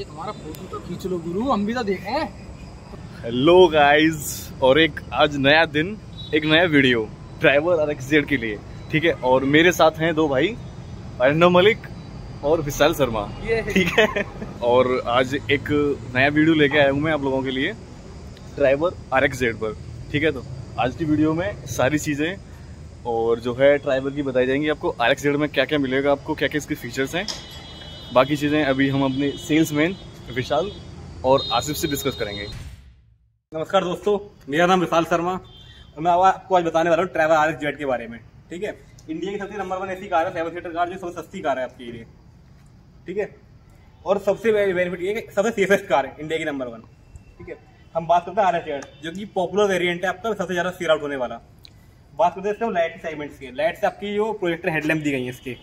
ये तुम्हारा फ़ोटो तो खींच लो गुरु हम भी तो देखें। हेलो गाइस और एक आज नया दिन एक नया वीडियो ड्राइवर आरएक्सजेड के लिए। ठीक है? और मेरे साथ हैं दो भाई अरिंदम मलिक और विशाल शर्मा। ठीक है? और आज एक नया वीडियो लेके आया हूँ मैं आप लोगों के लिए ड्राइवर आर एक्स पर। ठीक है तो आज की वीडियो में सारी चीज़ें और जो है ड्राइवर की बताई जाएँगी आपको आर में क्या क्या मिलेगा आपको क्या क्या इसके फीचर्स हैं। बाकी चीज़ें अभी हम अपने सेल्समैन विशाल और आसिफ से डिस्कस करेंगे। नमस्कार दोस्तों, मेरा नाम विशाल शर्मा और मैं आपको आज बताने वाला हूँ ट्रैवल आर जेड के बारे में, ठीक है? इंडिया की सबसे नंबर वन ऐसी कार है सेवन सीटर कार, जो सबसे सस्ती कार है आपके लिए, ठीक है? और सबसे बेनिफिट ये सबसे सेफेस्ट कार है, इंडिया की नंबर वन ठीक है? हम बात करते हैं आर एस जेड जो कि पॉपुलर वेरियंट है आपका सबसे ज़्यादा सीर आउट होने वाला। बात करते हैं इसके लाइट सेगमेंट्स की लाइट से आपकी जो प्रोजेक्टर हेडलैम्प दी गई है इसके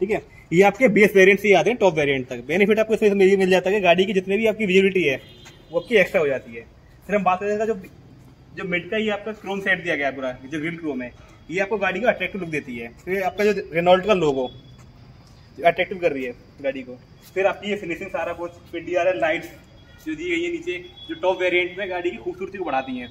ठीक है? ये आपके बेस वेरिएंट से आते हैं टॉप वेरिएंट तक। बेनिफिट आपको इसमें ये मिल जाता है गाड़ी की जितनी भी आपकी विजिबिलिटी है, वो आपकी एक्स्ट्रा हो जाती है। फिर हम बात करें जो जो मिड का ये आपका क्रोम सेट दिया गया पूरा जो ग्रिल क्रोम है, ये आपको गाड़ी को अट्रैक्टिव लुक देती है। फिर आपका जो रेनॉल्ट का लोगो अट्रैक्टिव कर रही है गाड़ी को। फिर आपकी ये फिनिशिंग सारा कुछ, फिर डी आर लाइट्स जो दी गई है नीचे, जो टॉप वेरिएंट में गाड़ी की खूबसूरती को बढ़ाती हैं।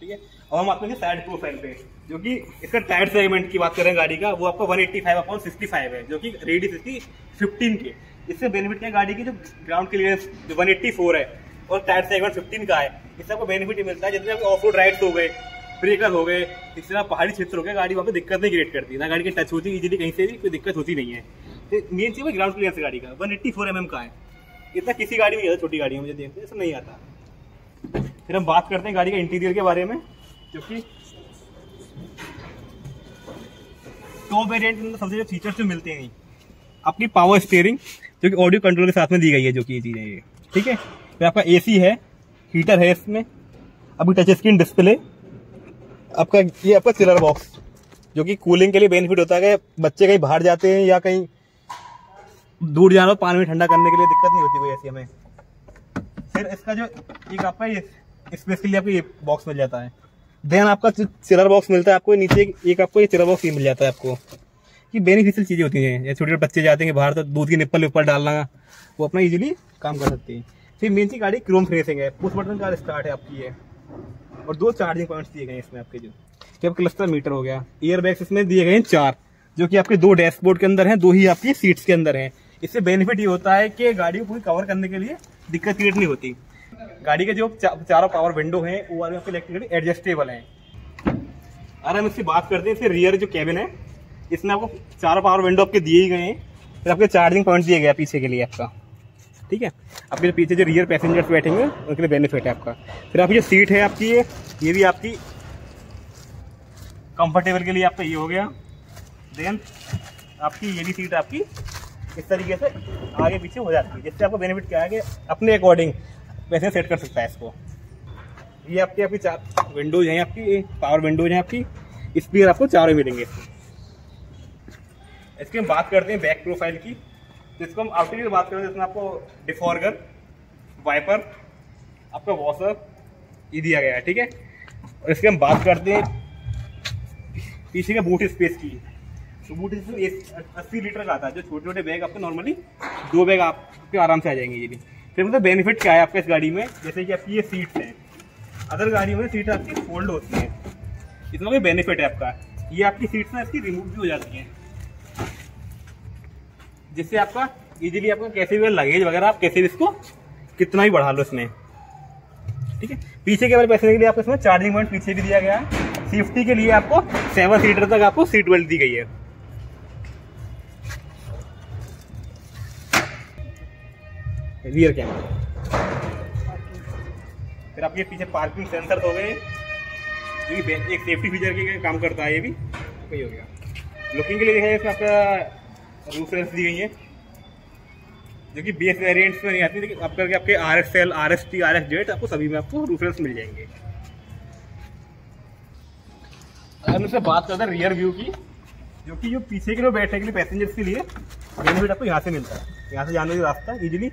ठीक है? और हम आते हैं साइड प्रोफ़ाइल पे, जो कि इसका टायर सेगमेंट की बात करें गाड़ी का, वो आपका 185 eighty five upon sixty five है, जो कि रेडियस इसकी 15 के। इससे बेनिफिट क्या है गाड़ी की? जो ग्राउंड क्लियरेंस जो 184 है, और टायर सेगमेंट 15 का है। इससे आपको बेनिफिट मिलता है, जितने ऑफ़ रोड राइड्स हो गए ब्रेकर हो गए इस तरह पहाड़ी क्षेत्र हो गए, गाड़ी वहाँ पे दिक्कत नहीं क्रिएट करती। ना गाड़ी की टच होती इजीली कहीं से भी, कोई दिक्कत होती नहीं है। तो मेन चीज़ ग्राउंड क्लियरेंस गाड़ी का। वन एट्टी एम का है। इतना किसी गाड़ी में आता, छोटी गाड़ी में मुझे देखते ऐसा नहीं आता। फिर हम बात करते हैं गाड़ी के इंटीरियर के बारे में। क्योंकि टॉप वेरिएंट में सबसे जो फीचर्स जो मिलते हैं, अपनी पावर स्टेयरिंग जो कि ऑडियो कंट्रोल के साथ में दी गई है, जो कि ये चीज़ें ये ठीक है? फिर आपका एसी है हीटर है इसमें अभी टच स्क्रीन डिस्प्ले आपका ये आपका चिलर बॉक्स जो कि कूलिंग के लिए बेनिफिट होता है बच्चे कहीं बाहर जाते हैं या कहीं दूर जाना हो, पानी में ठंडा करने के लिए दिक्कत नहीं होती कोई ऐसी हमें फिर इसका जो, एक आपका ये स्पेस के लिए आपको ये बॉक्स मिल जाता है। देन आपका चिलर बॉक्स मिलता है आपको, नीचे एक आपको ये चिलर बॉक्स ये मिल जाता है आपको। ये बेनिफिशियल चीज़ें होती हैं। छोटे छोटे बच्चे जाते हैं बाहर तो दूध की निप्पल विप्पल डालना, वो अपना इजीली काम कर सकते हैं। फिर मेन चीज़ गाड़ी क्रोम फ्रेसिंग है। पुश बटन कार स्टार्ट है आपकी है और दो चार्जिंग पॉइंट्स दिए गए हैं इसमें आपके जो। कि आप क्लस्टर मीटर हो गया। ईयर बैग्स इसमें दिए गए हैं चार, जो कि आपके दो डैशबोर्ड के अंदर हैं, दो ही आपकी सीट्स के अंदर हैं। इससे बेनिफिट ये होता है कि गाड़ी को पूरी कवर करने के लिए दिक्कत क्रिएट नहीं होती। गाड़ी के जो चा, चारों पावर विंडो हैं वो वाले आपके इलेक्ट्रिकली एडजस्टेबल हैं। अगर हम इसकी बात करते हैं इसके रियर जो केबिन है इसमें आपको चारों पावर विंडो आपके दिए ही गए हैं फिर आपके चार्जिंग पॉइंट दिए गया पीछे के लिए आपका। ठीक है? आपके पीछे जो रियर पैसेंजर्स बैठेंगे उनके लिए बेनिफिट है आपका। फिर आपकी जो सीट है आपकी ये ये भी आपकी कंफर्टेबल के लिए आपका ये हो गया। देन आपकी ये भी सीट आपकी इस तरीके से आगे पीछे हो जाती है जिससे आपको बेनिफिट क्या है कि अपने अकॉर्डिंग वैसे सेट कर सकता है इसको। ये आपकी आपकी चार विंडोज़ हैं, आपकी पावर विंडोज़ हैं आपकी। स्पीकर आपको चारों मिलेंगे। इसकी हम बात करते हैं बैक प्रोफ़ाइल की। तो इसको हम आउटरियर बात करें इसमें आपको डिफॉर्गर वाइपर आपका वॉशर ये दिया गया है, ठीक है? और इसकी हम बात करते हैं पीछे के बूट स्पेस की। तो बूट स्पेस अस्सी लीटर का आता है, जो छोटे छोटे बैग आपको नॉर्मली दो बैग आपके आराम से आ जाएँगे ये भी। फिर मतलब बेनिफिट क्या है आपका इस गाड़ी में? जैसे कि आपकी ये सीट्स हैं। अदर गाड़ियों में सीट आपकी फोल्ड होती है। इसमें कोई बेनिफिट है आपका। ये आपकी सीट्स ना इसकी रिमूव भी हो जाती हैं। जिससे आपका इजीली आपका कैसे भी लगेज वगैरह, आप कैसे भी इसको कितना भी बढ़ा लो इसमें। ठीक है? पीछे के वाले पैसेंजर के लिए आपको इसमें चार्जिंग पॉइंट पीछे भी दिया गया है। सेफ्टी के लिए आपको सेवन सीटर तक आपको सीट बेल्ट दी गई है। Rear camera. फिर आपके पीछे पार्किंग सेंसर हो गए। जो कि एक सेफ्टी फीचर के काम करता है ये भी। वही हो गया। लुकिंग के लिए देखा जाए इसमें आपका रूफरेंस दी गई है। जो कि बेस वेरिएंट्स में नहीं आती लेकिन आप करके आपके R S L R S T R S jet आपको सभी में आपको रूफरेंस मिल जाएँगे। अगर उससे बात करते हैं रियर व्यू की जो कि जो पीछे के लिए बैठने के लिए पैसेंजर्स के लिए बेनिफिट आपको यहाँ से मिलता है। यहाँ से जाने का रास्ता इजीली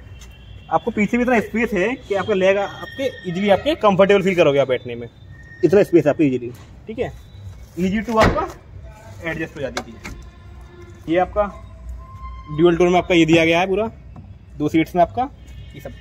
आपको पीछे भी इतना स्पेस है कि आपका लेग आपके इजीली आपके कंफर्टेबल फील करोगे आप बैठने में। इतना स्पेस है आपको इजीली ठीक है? इजी टू आपका एडजस्ट हो जाती थी। ये आपका ड्यूअल टूर में आपका ये दिया गया है पूरा। दो सीट्स में आपका ये सब।